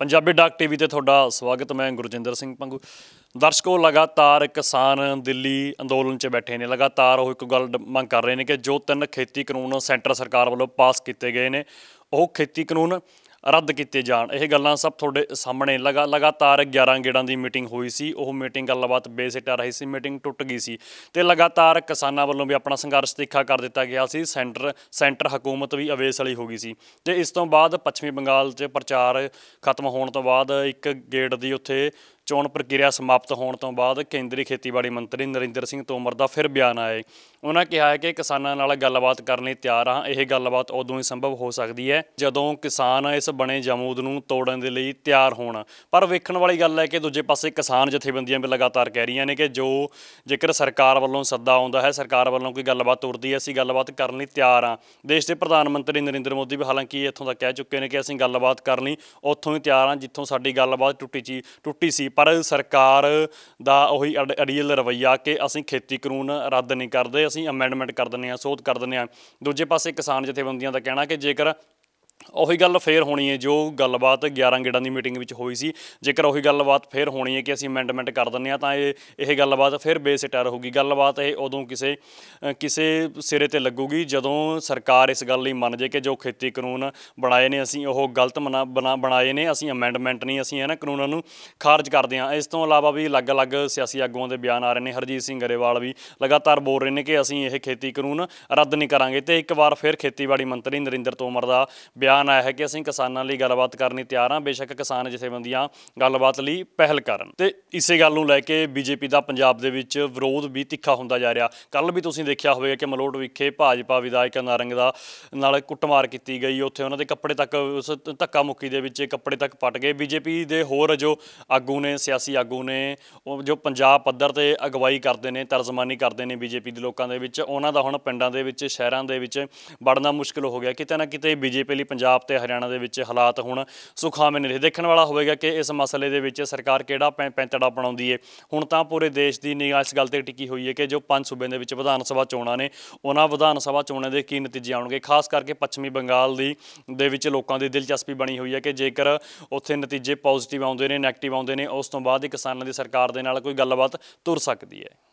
ਪੰਜਾਬੀ ਡਾਕ ਟੀਵੀ ਤੇ ਤੁਹਾਡਾ ਸਵਾਗਤ, ਮੈਂ ਗੁਰਜਿੰਦਰ ਸਿੰਘ ਪੰਗੂ। ਦਰਸ਼ਕੋ, ਲਗਾਤਾਰ ਕਿਸਾਨ ਦਿੱਲੀ ਅੰਦੋਲਨ 'ਚ ਬੈਠੇ ਨੇ। ਲਗਾਤਾਰ ਉਹ ਇੱਕ ਗੱਲ ਮੰਗ ਕਰ ਰਹੇ ਨੇ ਕਿ ਜੋ ਤਿੰਨ ਖੇਤੀ ਕਾਨੂੰਨ ਸੈਂਟਰ ਸਰਕਾਰ ਵੱਲੋਂ ਪਾਸ ਕੀਤੇ ਗਏ ਨੇ, ਉਹ ਖੇਤੀ ਕਾਨੂੰਨ ਰੱਦ ਕੀਤੇ ਜਾਣ। ਇਹ ਗੱਲਾਂ ਸਭ ਤੁਹਾਡੇ ਸਾਹਮਣੇ। ਲਗਾ ਲਗਾਤਾਰ 11 ਗੇੜਾਂ ਦੀ ਮੀਟਿੰਗ ਹੋਈ ਸੀ। ਉਹ ਮੀਟਿੰਗ ਗੱਲਬਾਤ ਬੇਸਿੱਟਾ ਰਹੀ ਸੀ। ਮੀਟਿੰਗ ਟੁੱਟ ਗਈ ਸੀ। ਤੇ ਲਗਾਤਾਰ ਕਿਸਾਨਾਂ ਵੱਲੋਂ ਵੀ ਆਪਣਾ ਸੰਘਰਸ਼ ਤਿੱਖਾ ਕਰ ਦਿੱਤਾ ਗਿਆ ਸੀ। ਸੈਂਟਰ ਸੈਂਟਰ ਹਕੂਮਤ ਵੀ ਅਵੇਸ ਵਾਲੀ ਹੋ ਗਈ ਸੀ। ਤੇ ਇਸ ਤੋਂ ਬਾਅਦ ਪੱਛਮੀ ਬੰਗਾਲ 'ਚ ਪ੍ਰਚਾਰ ਖਤਮ ਹੋਣ ਤੋਂ ਬਾਅਦ ਇੱਕ ਗੇੜ ਦੀ ਉੱਥੇ ਚੋਣ ਪ੍ਰਕਿਰਿਆ ਸਮਾਪਤ ਹੋਣ ਤੋਂ ਬਾਅਦ ਕੇਂਦਰੀ ਖੇਤੀਬਾੜੀ ਮੰਤਰੀ ਨਰਿੰਦਰ ਸਿੰਘ ਤੋਮਰ ਦਾ ਫਿਰ ਬਿਆਨ ਆਇਆ ਉਹਨਾਂ ਕਿਹਾ ਹੈ ਕਿ ਕਿਸਾਨਾਂ ਨਾਲ ਗੱਲਬਾਤ ਕਰਨ ਲਈ ਤਿਆਰ ਹਾਂ। ਇਹ ਗੱਲਬਾਤ ਉਦੋਂ ਹੀ ਸੰਭਵ ਹੋ ਸਕਦੀ ਹੈ ਜਦੋਂ ਕਿਸਾਨ ਇਸ ਬਣੇ ਜਮੂਦ ਨੂੰ ਤੋੜਨ ਦੇ ਲਈ ਤਿਆਰ ਹੋਣ। ਪਰ ਵੇਖਣ ਵਾਲੀ ਗੱਲ ਹੈ ਕਿ ਦੂਜੇ ਪਾਸੇ ਕਿਸਾਨ ਜਥੇਬੰਦੀਆਂ ਵੀ ਲਗਾਤਾਰ ਕਹਿ ਰਹੀਆਂ ਨੇ ਕਿ ਜੋ ਜੇਕਰ ਸਰਕਾਰ ਵੱਲੋਂ ਸੱਦਾ ਆਉਂਦਾ ਹੈ, ਸਰਕਾਰ ਵੱਲੋਂ ਕੋਈ ਗੱਲਬਾਤ ਤੁਰਦੀ ਹੈ, ਅਸੀਂ ਗੱਲਬਾਤ ਕਰਨ ਲਈ ਤਿਆਰ ਹਾਂ। ਦੇਸ਼ ਦੇ ਪ੍ਰਧਾਨ ਮੰਤਰੀ ਨਰਿੰਦਰ ਮੋਦੀ ਵੀ ਹਾਲਾਂਕਿ ਇੱਥੋਂ ਤੱਕ ਕਹਿ ਚੁੱਕੇ ਨੇ ਕਿ ਅਸੀਂ ਗੱਲਬਾਤ ਕਰਨ ਲਈ ਉੱਥੋਂ ਹੀ ਤਿਆਰ ਹਾਂ, ਜਿੱਥੋਂ ਸਾਡੀ ਗੱਲਬਾਤ ਟੁੱਟੀ ਚੀ, ਟੁੱਟੀ ਸੀ। ਪਰ ਸਰਕਾਰ ਦਾ ਉਹੀ ਅੜੀਅਲ ਰਵੱਈਆ ਕਿ ਅਸੀਂ ਖੇਤੀ ਕਾਨੂੰਨ ਰੱਦ ਨਹੀਂ ਕਰਦੇ, ਅਸੀਂ ਅਮੈਂਡਮੈਂਟ ਕਰ ਦਿੰਦੇ ਹਾਂ, ਸੋਧ ਕਰ ਦਿੰਦੇ ਹਾਂ। ਦੂਜੇ ਪਾਸੇ ਕਿਸਾਨ ਜਥੇਬੰਦੀਆਂ ਦਾ ਕਹਿਣਾ ਕਿ ਜੇਕਰ ਉਹੀ ਗੱਲ ਫੇਰ ਹੋਣੀ ਹੈ, ਜੋ ਗੱਲਬਾਤ 11 ਗੇੜਾਂ ਦੀ ਮੀਟਿੰਗ ਵਿੱਚ ਹੋਈ ਸੀ, ਜੇਕਰ ਉਹੀ ਗੱਲਬਾਤ ਫੇਰ ਹੋਣੀ ਹੈ ਕਿ ਅਸੀਂ ਅਮੈਂਡਮੈਂਟ ਕਰ ਦਿੰਦੇ ਹਾਂ, ਤਾਂ ਇਹ ਇਹ ਗੱਲਬਾਤ ਫਿਰ ਬੇਸਿੱਟਾ ਰਹੂਗੀ ਗੱਲਬਾਤ ਇਹ ਉਦੋਂ ਕਿਸੇ ਕਿਸੇ ਸਿਰੇ ਤੇ ਲੱਗੂਗੀ, ਜਦੋਂ ਸਰਕਾਰ ਇਸ ਗੱਲ ਲਈ ਮੰਨ ਜੇ ਕਿ ਜੋ ਖੇਤੀ ਕਾਨੂੰਨ ਬਣਾਏ ਨੇ, ਅਸੀਂ ਉਹ ਗਲਤ ਮਨਾ- ਬਣਾ, ਬਣਾਏ ਨੇ, ਅਸੀਂ ਅਮੈਂਡਮੈਂਟ ਨਹੀਂ, ਅਸੀਂ ਇਹਨਾਂ ਕਾਨੂੰਨਾਂ ਨੂੰ ਖਾਰਜ ਕਰਦੇ ਹਾਂ। ਇਸ ਤੋਂ ਇਲਾਵਾ ਵੀ ਅਲੱਗ-ਅਲੱਗ ਸਿਆਸੀ ਆਗੂਆਂ ਦੇ ਬਿਆਨ ਆ ਰਹੇ ਨੇ, ਹਰਜੀਤ ਸਿੰਘ ਗਰੇਵਾਲ ਵੀ ਲਗਾਤਾਰ ਬੋਲ ਰਹੇ ਨੇ ਕਿ ਅਸੀਂ ਇਹ ਖੇਤੀ ਕਾਨੂੰਨ ਰੱਦ ਨਹੀਂ ਕਰਾਂਗੇ। ਤੇ ਇੱਕ ਵਾਰ ਫਿਰ ਖੇਤੀਬਾੜੀ ਮੰਤਰੀ ਨਰਿੰਦਰ ਤੋਮਰ ਦਾ ਬਿਆਨ ਬਿਆਨ ਆਇਆ ਹੈ ਕਿ ਅਸੀਂ ਕਿਸਾਨਾਂ ਲਈ ਗੱਲਬਾਤ ਕਰਨੀ ਤਿਆਰ ਹਾਂ। ਬੇਸ਼ੱਕ ਕਿਸਾਨ ਜਥੇਬੰਦੀਆਂ ਗੱਲਬਾਤ ਲਈ ਪਹਿਲ ਕਰਨ। ਤੇ ਇਸੇ ਗੱਲ ਨੂੰ ਲੈ ਕੇ ਬੀਜੇਪੀ ਦਾ ਪੰਜਾਬ ਦੇ ਵਿੱਚ ਵਿਰੋਧ ਵੀ ਤਿੱਖਾ ਹੁੰਦਾ ਜਾ ਰਿਹਾ। ਕੱਲ ਵੀ ਤੁਸੀਂ ਦੇਖਿਆ ਹੋਵੇਗਾ ਕਿ ਮਲੋਟ ਵਿਖੇ ਭਾਜਪਾ ਵਿਧਾਇਕ ਨਾਰੰਗ ਦਾ ਨਾਲ ਕੁੱਟਮਾਰ ਕੀਤੀ ਗਈ। ਉੱਥੇ ਉਹਨਾਂ ਦੇ ਕੱਪੜੇ ਤੱਕ, ਉਸ ਧੱਕਾ ਮੁੱਕੀ ਦੇ ਵਿੱਚ ਕੱਪੜੇ ਤੱਕ ਪਟ ਗਏ। ਬੀਜੇਪੀ ਦੇ ਹੋਰ ਜੋ ਆਗੂ ਨੇ, ਸਿਆਸੀ ਆਗੂ ਨੇ, ਉਹ ਜੋ ਪੰਜਾਬ ਪੱਧਰ ਤੇ ਅਗਵਾਈ ਕਰਦੇ ਨੇ, ਤਰਜਮਾਨੀ ਕਰਦੇ ਨੇ ਬੀਜੇਪੀ ਦੇ ਲੋਕਾਂ ਦੇ ਵਿੱਚ, ਉਹਨਾਂ ਦਾ ਹੁਣ ਪਿੰਡਾਂ ਦੇ ਵਿੱਚ, ਸ਼ਹਿਰਾਂ ਦੇ ਵਿੱਚ ਵੜਨਾ ਮੁਸ਼ਕਲ ਹੋ ਗਿਆ। ਕਿਤੇ ਨਾ ਕਿਤੇ ਬੀਜੇਪੀ ਲਈ ਪੰਜਾਬ ਤੇ ਹਰਿਆਣਾ ਦੇ ਵਿੱਚ ਹਾਲਾਤ ਹੁਣ ਸੁਖਾਵੇਂ ਨਹੀਂ ਰਹੇ। ਦੇਖਣ ਵਾਲਾ ਹੋਵੇਗਾ ਕਿ ਇਸ ਮਸਲੇ ਦੇ ਵਿੱਚ ਸਰਕਾਰ ਕਿਹੜਾ ਪੈ- ਪੈਂਤੜਾ ਬਣਾਉਂਦੀ ਹੈ ਹੁਣ ਤਾਂ ਪੂਰੇ ਦੇਸ਼ ਦੀ ਨਿਗਾਹ ਇਸ ਗੱਲ ਤੇ ਟਿਕੀ ਹੋਈ ਹੈ ਕਿ ਜੋ ਪੰਜ ਸੂਬਿਆਂ ਦੇ ਵਿੱਚ ਵਿਧਾਨ ਸਭਾ ਚੋਣਾਂ ਨੇ, ਉਹਨਾਂ ਵਿਧਾਨ ਸਭਾ ਚੋਣਾਂ ਦੇ ਕੀ ਨਤੀਜੇ ਆਉਣਗੇ? ਖਾਸ ਕਰਕੇ ਪੱਛਮੀ ਬੰਗਾਲ ਦੀ, ਦੇ ਵਿੱਚ ਲੋਕਾਂ ਦੀ ਦਿਲਚਸਪੀ ਬਣੀ ਹੋਈ ਹੈ ਕਿ ਜੇਕਰ ਉੱਥੇ ਨਤੀਜੇ ਪੋਜ਼ਿਟਿਵ ਆਉਂਦੇ ਨੇ, ਨੈਗੇਟਿਵ ਆਉਂਦੇ ਨੇ, ਉਸ ਤੋਂ ਬਾਅਦ ਹੀ ਕਿਸਾਨਾਂ ਦੀ ਸਰਕਾਰ ਦੇ ਨਾਲ ਕੋਈ ਗੱਲਬਾਤ ਤੁਰ ਸਕਦੀ ਹੈ